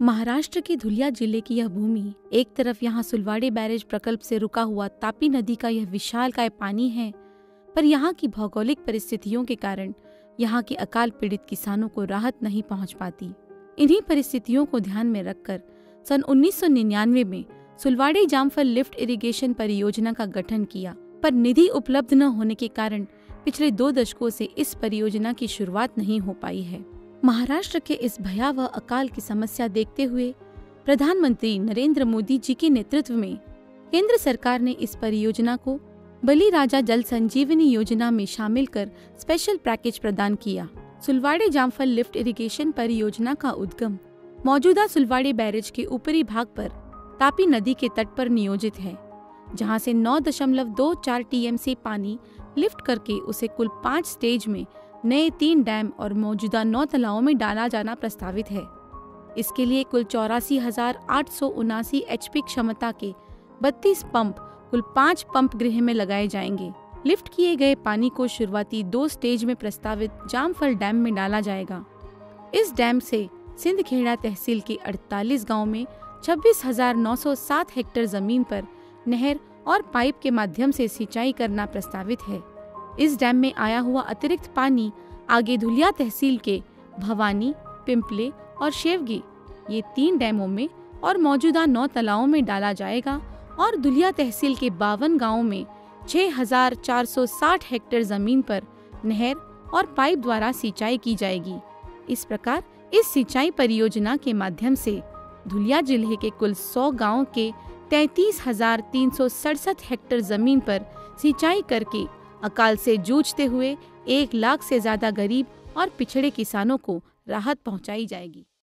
महाराष्ट्र के धुलिया ज़िले की यह भूमि एक तरफ़ यहाँ सुलवाड़े बैरेज प्रकल्प से रुका हुआ तापी नदी का यह विशाल काय पानी है, पर यहाँ की भौगोलिक परिस्थितियों के कारण यहाँ के अकाल पीड़ित किसानों को राहत नहीं पहुँच पाती। इन्हीं परिस्थितियों को ध्यान में रखकर सन 1999 में सुलवाड़े जामफल लिफ्ट इरिगेशन परियोजना का गठन किया, पर निधि उपलब्ध न होने के कारण पिछले दो दशकों से इस परियोजना की शुरुआत नहीं हो पाई है। महाराष्ट्र के इस भयावह अकाल की समस्या देखते हुए प्रधानमंत्री नरेंद्र मोदी जी के नेतृत्व में केंद्र सरकार ने इस परियोजना को बली राजा जल संजीवनी योजना में शामिल कर स्पेशल पैकेज प्रदान किया। सुलवाड़े जामफल लिफ्ट इरिगेशन परियोजना का उद्गम मौजूदा सुलवाड़े बैरेज के ऊपरी भाग पर तापी नदी के तट पर नियोजित है, जहाँ से 9.24 टीएमसी पानी लिफ्ट करके उसे कुल पाँच स्टेज में नए तीन डैम और मौजूदा नौ तालाबों में डाला जाना प्रस्तावित है। इसके लिए कुल चौरासी हज़ार आठ सौ उनासी एच क्षमता के 32 पंप कुल पाँच पंप गृह में लगाए जाएँगे। लिफ्ट किए गए पानी को शुरुआती दो स्टेज में प्रस्तावित जामफल डैम में डाला जाएगा। इस डैम से सिंधखेड़ा तहसील के 48 गाँव में 26,907 हेक्टेयर ज़मीन पर नहर और पाइप के माध्यम से सिंचाई करना प्रस्तावित है। इस डैम में आया हुआ अतिरिक्त पानी आगे धुलिया तहसील के भवानी पिंपले और शेवगी ये तीन डैमों में और मौजूदा नौ तालाबों में डाला जाएगा और दुलिया तहसील के बावन गाँव में 6,460 हेक्टेयर ज़मीन पर नहर और पाइप द्वारा सिंचाई की जाएगी। इस प्रकार इस सिंचाई परियोजना के माध्यम से धुलिया ज़िले के कुल 100 गाँव के तैतीस हज़ार तीन सौ सड़सठ हेक्टेयर ज़मीन पर सिंचाई करके अकाल से जूझते हुए एक लाख से ज़्यादा गरीब और पिछड़े किसानों को राहत पहुंचाई जाएगी।